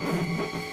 you